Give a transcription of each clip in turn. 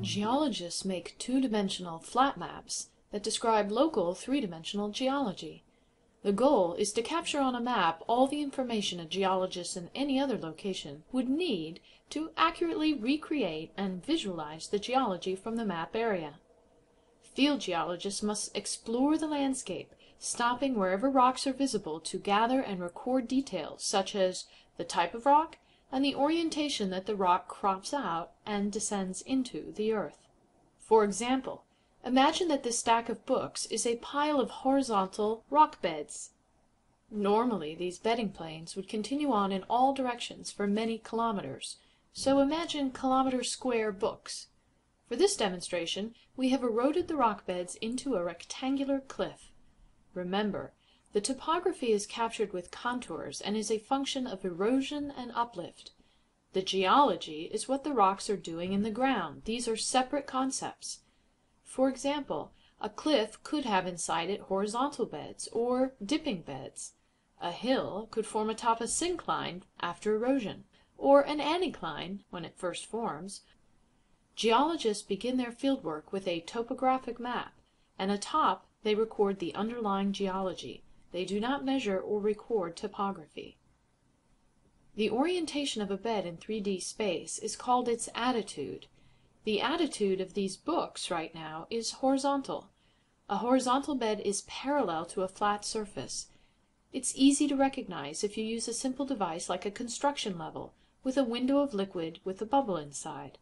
Geologists make two-dimensional flat maps that describe local three-dimensional geology. The goal is to capture on a map all the information a geologist in any other location would need to accurately recreate and visualize the geology from the map area. Field geologists must explore the landscape, stopping wherever rocks are visible to gather and record details such as the type of rock and the orientation that the rock crops out and descends into the earth. For example, imagine that this stack of books is a pile of horizontal rock beds. Normally these bedding planes would continue on in all directions for many kilometers, so imagine kilometer square books. For this demonstration we have eroded the rock beds into a rectangular cliff. Remember, the topography is captured with contours and is a function of erosion and uplift. The geology is what the rocks are doing in the ground. These are separate concepts. For example, a cliff could have inside it horizontal beds or dipping beds. A hill could form atop a syncline after erosion, or an anticline when it first forms. Geologists begin their fieldwork with a topographic map, and atop they record the underlying geology. They do not measure or record topography. The orientation of a bed in 3D space is called its attitude. The attitude of these books right now is horizontal. A horizontal bed is parallel to a flat surface. It's easy to recognize if you use a simple device like a construction level, with a window of liquid with a bubble inside.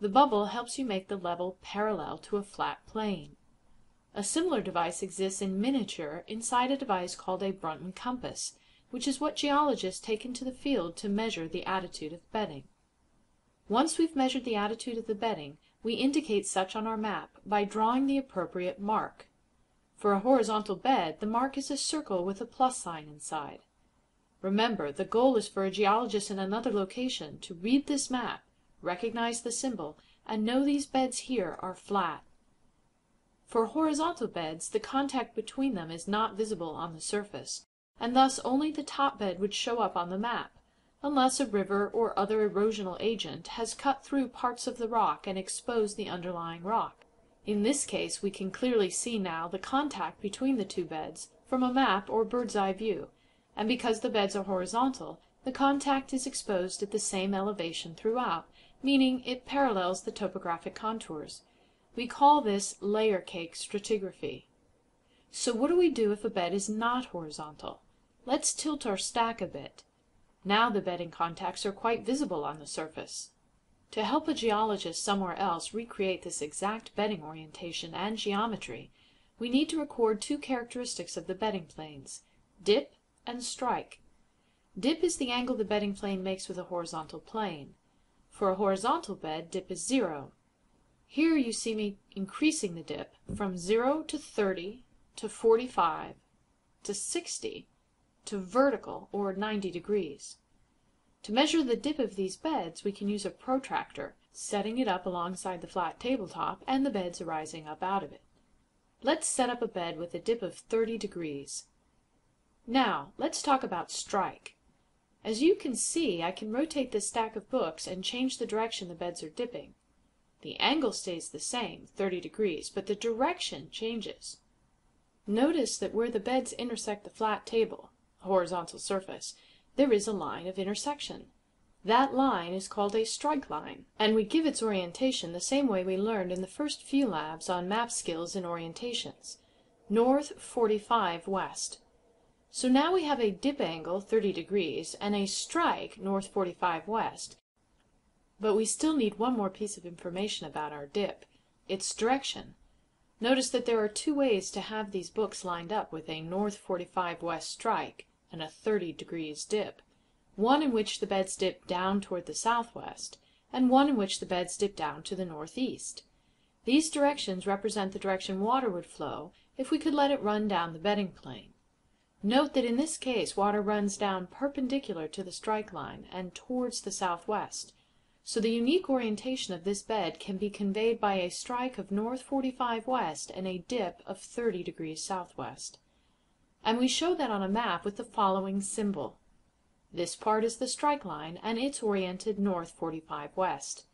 The bubble helps you make the level parallel to a flat plane. A similar device exists in miniature inside a device called a Brunton compass, which is what geologists take into the field to measure the attitude of bedding. Once we've measured the attitude of the bedding, we indicate such on our map by drawing the appropriate mark. For a horizontal bed, the mark is a circle with a plus sign inside. Remember, the goal is for a geologist in another location to read this map, recognize the symbol, and know these beds here are flat. For horizontal beds the contact between them is not visible on the surface, and thus only the top bed would show up on the map, unless a river or other erosional agent has cut through parts of the rock and exposed the underlying rock. In this case we can clearly see now the contact between the two beds from a map or bird's eye view, and because the beds are horizontal, the contact is exposed at the same elevation throughout, meaning it parallels the topographic contours. We call this layer cake stratigraphy. So what do we do if a bed is not horizontal? Let's tilt our stack a bit. Now the bedding contacts are quite visible on the surface. To help a geologist somewhere else recreate this exact bedding orientation and geometry, we need to record two characteristics of the bedding planes, dip and strike. Dip is the angle the bedding plane makes with a horizontal plane. For a horizontal bed, dip is zero, here you see me increasing the dip from 0 to 30 to 45 to 60 to vertical or 90 degrees. To measure the dip of these beds we can use a protractor, setting it up alongside the flat tabletop and the beds arising up out of it. Let's set up a bed with a dip of 30 degrees. Now let's talk about strike. As you can see I can rotate this stack of books and change the direction the beds are dipping. The angle stays the same, 30 degrees, but the direction changes. Notice that where the beds intersect the flat table horizontal surface, there is a line of intersection. That line is called a strike line, and we give its orientation the same way we learned in the first few labs on map skills and orientations, north 45 west. So now we have a dip angle 30 degrees and a strike north 45 west, but we still need one more piece of information about our dip, its direction. Notice that there are two ways to have these books lined up with a north 45 west strike and a 30 degrees dip, one in which the beds dip down toward the southwest, and one in which the beds dip down to the northeast. These directions represent the direction water would flow if we could let it run down the bedding plane. Note that in this case water runs down perpendicular to the strike line and towards the southwest, so the unique orientation of this bed can be conveyed by a strike of north 45 west and a dip of 30 degrees southwest. And we show that on a map with the following symbol. This part is the strike line, and it's oriented north 45 west.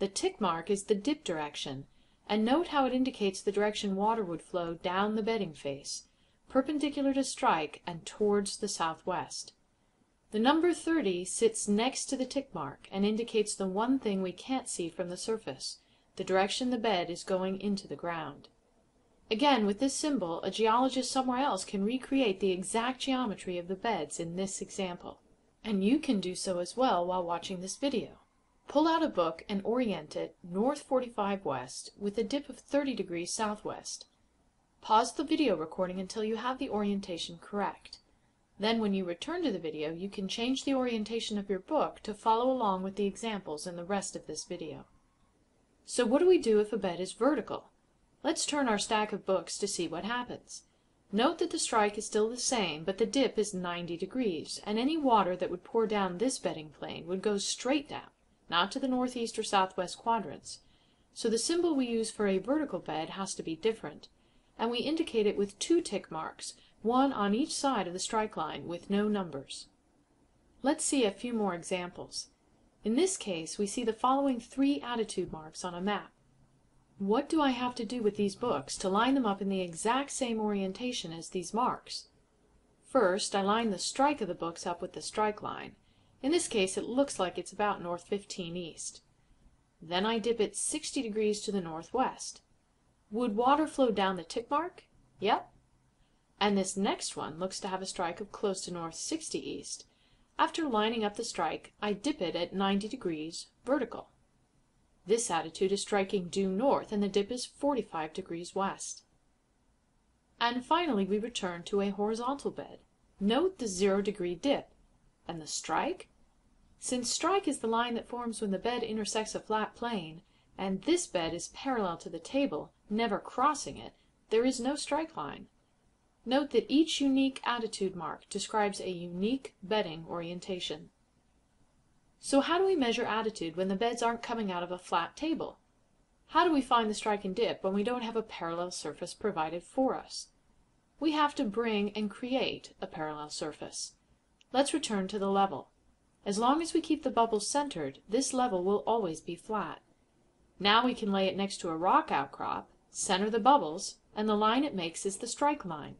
The tick mark is the dip direction, and note how it indicates the direction water would flow down the bedding face, perpendicular to strike and towards the southwest. The number 30 sits next to the tick mark and indicates the one thing we can't see from the surface, the direction the bed is going into the ground. Again, with this symbol, a geologist somewhere else can recreate the exact geometry of the beds in this example. And you can do so as well while watching this video. Pull out a book and orient it north 45 west with a dip of 30 degrees southwest. Pause the video recording until you have the orientation correct. Then when you return to the video, you can change the orientation of your book to follow along with the examples in the rest of this video. So what do we do if a bed is vertical? Let's turn our stack of books to see what happens. Note that the strike is still the same, but the dip is 90 degrees, and any water that would pour down this bedding plane would go straight down not to the northeast or southwest quadrants. So the symbol we use for a vertical bed has to be different, and we indicate it with two tick marks, one on each side of the strike line with no numbers. Let's see a few more examples. In this case, we see the following three attitude marks on a map. What do I have to do with these books to line them up in the exact same orientation as these marks? First, I line the strike of the books up with the strike line. In this case it looks like it's about north 15 east. Then I dip it 60 degrees to the northwest. Would water flow down the tick mark? Yep. And this next one looks to have a strike of close to north 60 east. After lining up the strike, I dip it at 90 degrees vertical. This attitude is striking due north and the dip is 45 degrees west. And finally we return to a horizontal bed. Note the zero degree dip. And the strike? Since strike is the line that forms when the bed intersects a flat plane, and this bed is parallel to the table, never crossing it, there is no strike line. Note that each unique attitude mark describes a unique bedding orientation. So how do we measure attitude when the beds aren't coming out of a flat table? How do we find the strike and dip when we don't have a parallel surface provided for us? We have to bring and create a parallel surface. Let's return to the level. As long as we keep the bubble centered, this level will always be flat. Now we can lay it next to a rock outcrop, center the bubbles, and the line it makes is the strike line.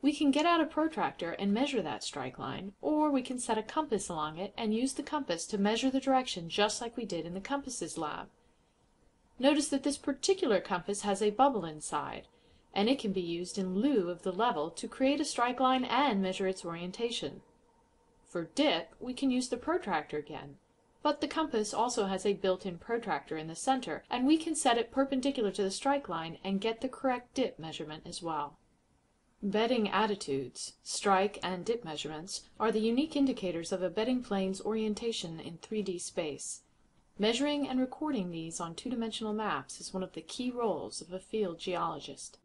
We can get out a protractor and measure that strike line, or we can set a compass along it and use the compass to measure the direction just like we did in the compasses lab. Notice that this particular compass has a bubble inside, and it can be used in lieu of the level to create a strike line and measure its orientation. For dip, we can use the protractor again, but the compass also has a built-in protractor in the center, and we can set it perpendicular to the strike line and get the correct dip measurement as well. Bedding attitudes, strike and dip measurements, are the unique indicators of a bedding plane's orientation in 3D space. Measuring and recording these on two-dimensional maps is one of the key roles of a field geologist.